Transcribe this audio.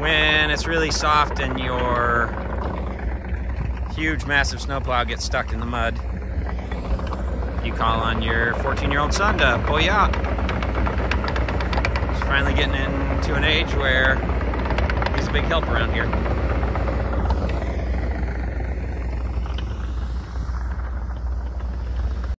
when it's really soft and your huge, massive snowplow gets stuck in the mud, you call on your 14 year old son to pull you out. He's finally getting into an age where he's a big help around here.